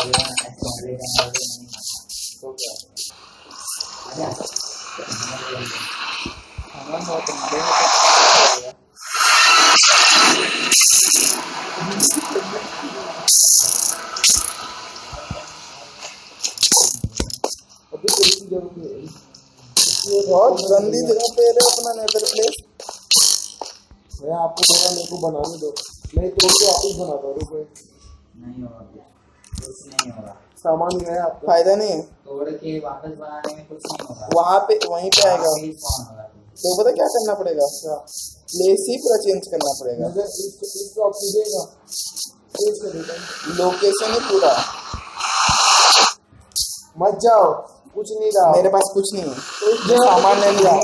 तो बहुत तो है गंदी जगह पे है अपना नेदर प्लेस मैं आपको मेरे को बनाने दो। मैं तोड़ के वापस बनाता हूँ रुको। नहीं होगा। कुछ नहीं होगा सामान गया फ़ायदा नहीं है। तोड़ के वापस बनाने में कुछ नहीं होगा। वहाँ पे वहीं पे आएगा। तो पता क्या करना पड़ेगा? प्लेस ही पूरा चेंज करना पड़ेगा। लोकेशन ही पूरा। मत जाओ। कुछ नहीं रहा। मेरे पास कुछ नहीं है। तो सामान ले लिया।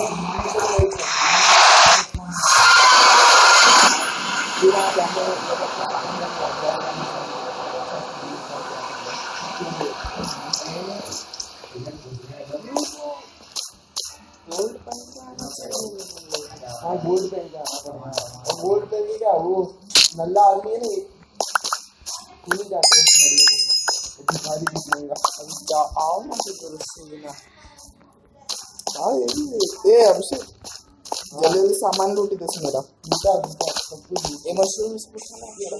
क्या वो नल्ला आदमी है ना ये नहीं जाते उस नल्ले को वो भिखारी दिखने का अभी जा आओ ना फिर तो उससे बिना हाँ ये भी ए अभिषेक जल्दी जल्दी सामान लूटी दे मेरा जूता जूता सब कुछ ये मशरूम इसको खाना मेरा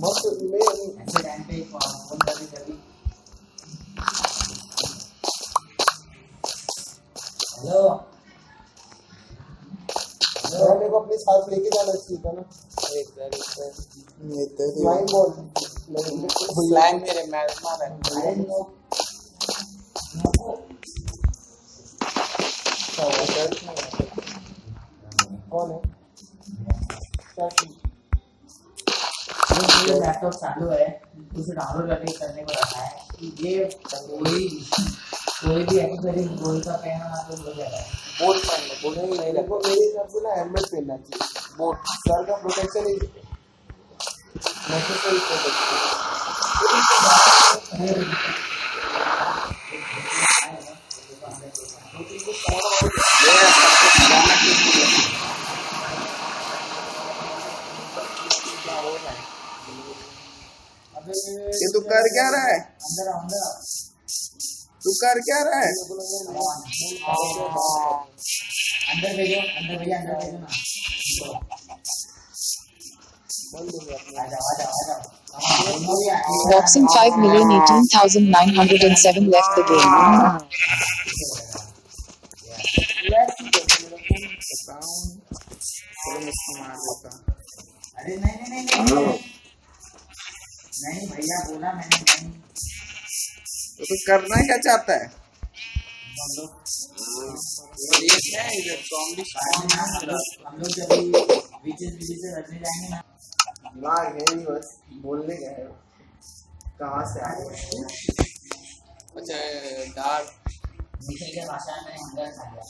मस्त मैं ऐसे टाइम पे फ़ोन करके जल्दी हेलो मेरे को अपने साथ लेके जाना चाहिए था ना। एक बार एक बार। ये तो फ्लाइंग बॉल फ्लैंग मेरे मेहमान है। अरे नो कौन है? ये लैपटॉप चालू है उसे डाउनलोड करके करने को रखा है। ये कोई कोई भी एक्सेसरीज गोल्ड का पहना ना तो हो जाएगा बोट पहन लो बोट नहीं मेरे को मेरे हिसाब से ना हेलमेट पहनना चाहिए। बोट सर का प्रोटेक्शन ही नेसेसरी प्रोटेक्शन ये तू कर क्या रहा है? अंदर अंदर। तू कर क्या रहा है अंदर भेजो अंदर भैया अंदर भेजो ना आ जाओ आ जाओ आ जाओ हाँ, दोनों भी आए। Boxing 5,18,907 left the game. अरे नहीं नहीं नहीं। नहीं भैया बोला मैंने नहीं तो तू करना क्या चाहता है? है है बोलने का है। कहाँ से आए अच्छा डार्क। निखिल के भाषा में अंदर खा गया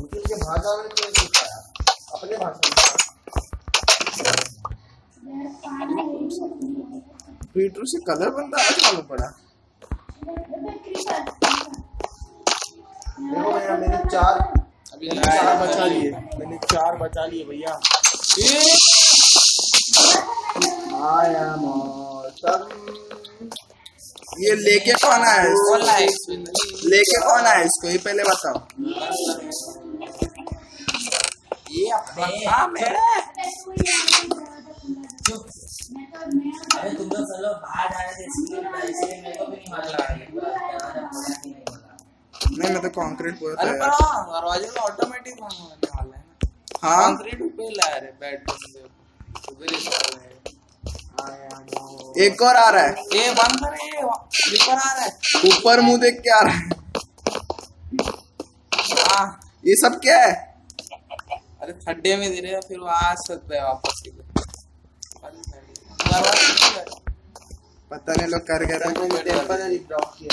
निखिल के भाषा में तो सीखा अपने भाषा में से कलर बनता है आज मालूम पड़ा। देखो भैया मैंने चार अभी चार बचा लिए। मैंने चार बचा लिए भैया। ये लेके कौन आया है। इसको? लेके कौन आया इसको? ये पहले बताओ। ये अपना है। चुप अरे तुम लोग चलो बाहर जा रहे थे इसलिए इसलिए मेरे को भी नहीं मालूम दरवाज़ा बोला कि नहीं बोला नहीं तो कंक्रीट पूरा अरे पर हाँ दरवाजे तो ऑटोमेटिक होने वाला है ना हाँ? कंक्रीट पे ला रहे बेडरूम से उधर ही चल रहे हैं। एक और आ रहा है। ये बंद कर ये ऊपर आ रहा है। ऊपर मुँह देख के आ रहा है। हाँ। ये सब क्या है? अरे खड्डे में दे रहे फिर वो आ सकते हैं वापस। पता नहीं लोग कर गए थे। मैंने टेम्पररी ड्रॉप किया।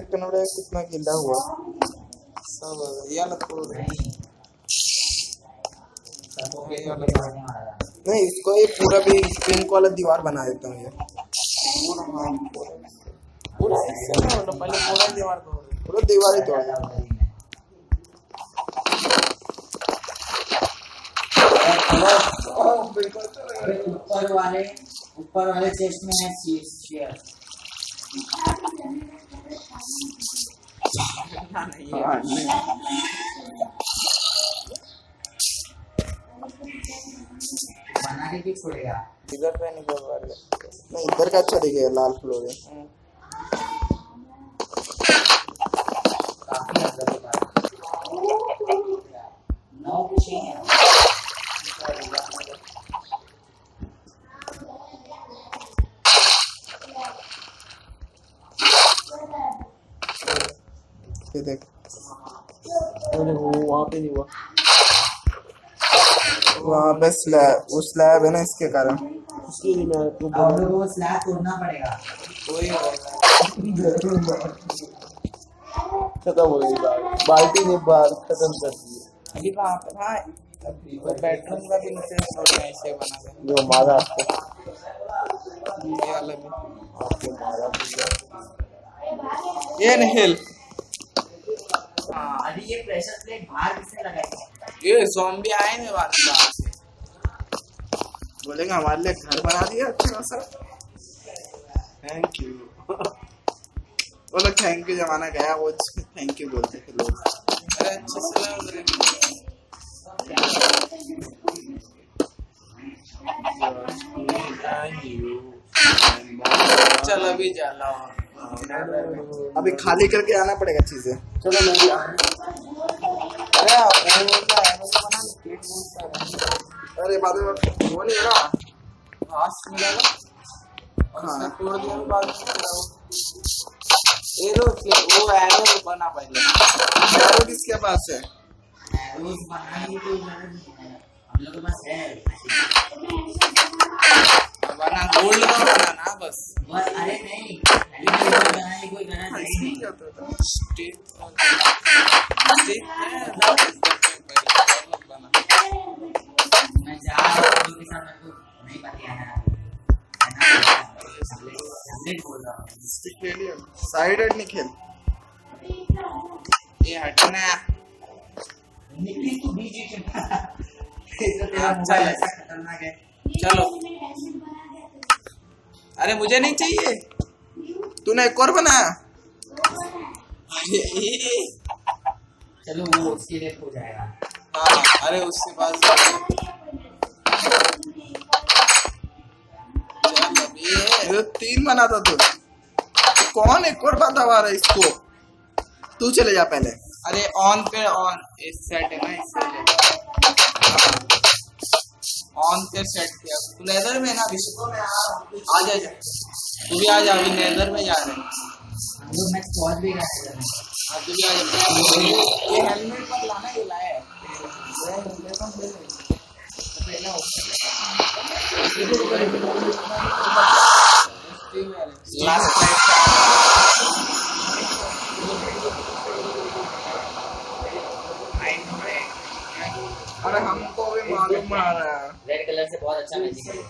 करना पड़ेगा कितना गिल्ला हुआ सब तोड़ नहीं के इसको ये पूरा भी पिंक वाला दीवार बना देता हूँ ये पूरा दीवार ही तोड़ ऊपर वाले ऊपर वाले चेस्ट में है शेयर बना के छोड़ेगा इधर पे नहीं रहे नहीं इधर का अच्छा दिखेगा लाल फ्लोर है। काफ़ी नौ ये देख। अरे वो वहाँ पे नहीं हुआ। वहाँ पे स्लैब वो स्लैब है ना इसके कारण। उसके लिए मैं हम लोग को वो स्लैब तोड़ना पड़ेगा। वही खत्म हो गई बात। बाल्टी ने बात खत्म कर दी अभी वहाँ पे हाँ वो बेडरूम का भी नीचे है बना के। जो मारा आपको। ये वाला भी। आपको मारा भैया ये नहीं हाँ अरे ये प्रेशर प्लेट बाहर किसने लगाई ये ज़ॉम्बी आए बात बाहर से। बोलेंगे हमारे लिए घर बना दिया अच्छा सा। थैंक यू वो लोग थैंक यू जमाना गया वो थैंक यू बोलते थे लोग। अरे अच्छे से लग रहे हैं चल अभी खाली करके आना पड़ेगा चीज़ें। चलो मैं भी अरे बाद में वो नहीं है घास हाँ। तोड़ दिया बाद में पूरा वो ये लो वो एरो बना पहले। किसके पास है? है हम लोग के पास है। बना गोल्ड का बनाना बस बस अरे नहीं बनाने कोई ज़रूरत नहीं क्या होता था स्टिक स्टिक मैं जा रहा हूँ लोगों के साथ मेरे को नहीं पता है लिया साइड हेड नहीं खेल ये हटना निकली तू बीच में अच्छा। खतरनाक है चलो अरे मुझे नहीं चाहिए। तूने एक और बनाया। अरे चलो वो उसके लिए हो जाएगा। हाँ अरे उसके पास तो तीन बना था तू। कौन एक और बता रहा है इसको? तू चले जा पहले। अरे ऑन पे ऑन इस सेट है ना इससे ऑन पे सेट किया तू लेदर में ना विश्व में आ जा जा। तू भी आ जा अभी लेदर में जा रहे हैं। हम लोग पहुँच भी गए हैं। हाँ तू भी आ जा ये हेलमेट पर लाना ये लाया है। लास्ट अरे हमको है रेड कलर से बहुत अच्छा मैचिंग है।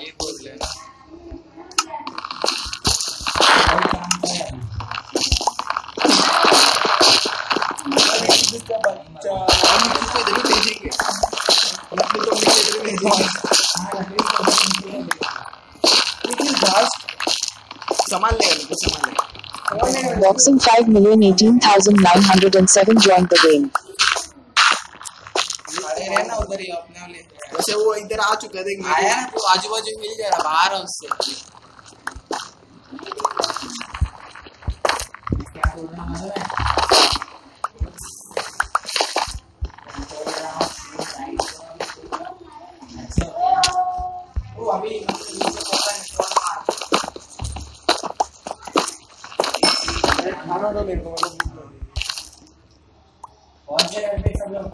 ये बोल लेना सामान ले लेंगे सामान ले Boxing 5,018,907 joined the game. ही वैसे वो इधर आ चुका देख आया ना तो आजू बाजू मिल जाएगा बाहर है उससे क्या बोल रहा है? मेरे लगी। पहुँच गए सब लोग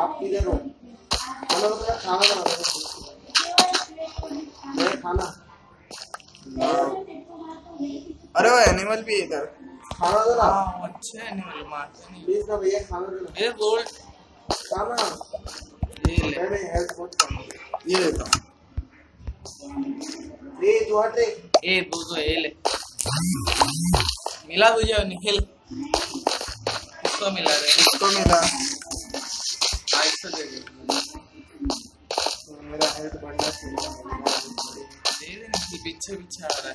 आप किधर हो हम लोग का खाना बना रहे हैं मैं खाना अरे वो एनिमल भी है इधर खाना दो ना हाँ अच्छे एनिमल मारते नहीं प्लीज़ ना भैया खाना दो ना ये गोल्ड खाना ये ले मैंने हेल्थ बहुत कम ये लेता हूँ ये तू हट ए तू तो ये ले मिला तुझे निखिल? किसको मिला रे? तो मिला? आइस तो दे मेरा हेल्थ बढ़ना चाहिए दे दे निखिल पीछे पीछे आ रहा है।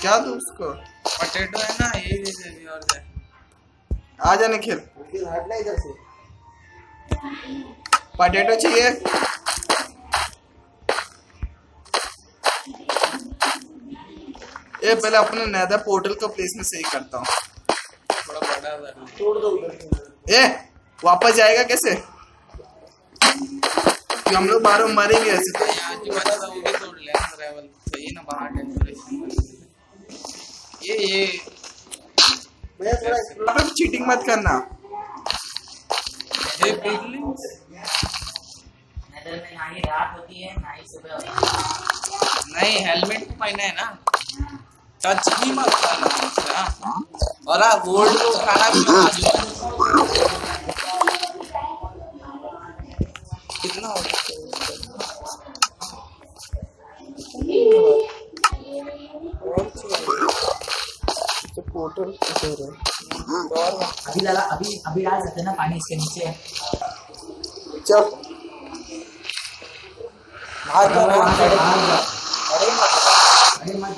क्या दो उसको? पोटैटो है ना ये दे दे और दे। आ जा निखिल। निखिल हट ना इधर से। पटेटो चाहिए? ये पहले अपने नेदर पोर्टल को प्लेस में सही करता हूँ। ए, वापस जाएगा कैसे? हम लोग बारह मरेंगे ऐसे तो। ये ये चीटिंग मत करना। नहीं हेलमेट तो पहना है ना। टच ही मत करना मुझसे, और गोल्ड को खाना भी मत खाना। कितना पोर्टल किधर है अभी डाला अभी अभी डाल सकते ना पानी इसके नीचे चल भाग जा, भाग जा। अरे मत अरे मत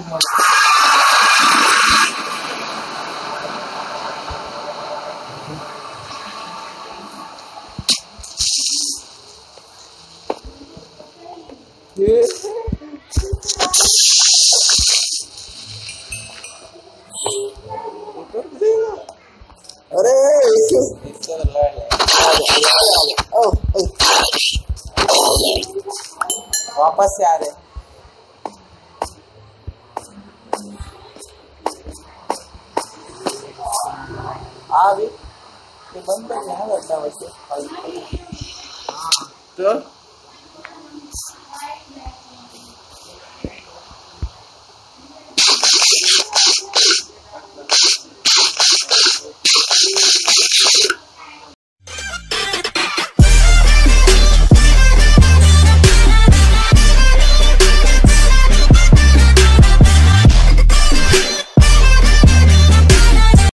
वापस से आ रहे आ भी तो बंद यहाँ रहता है वैसे। तो?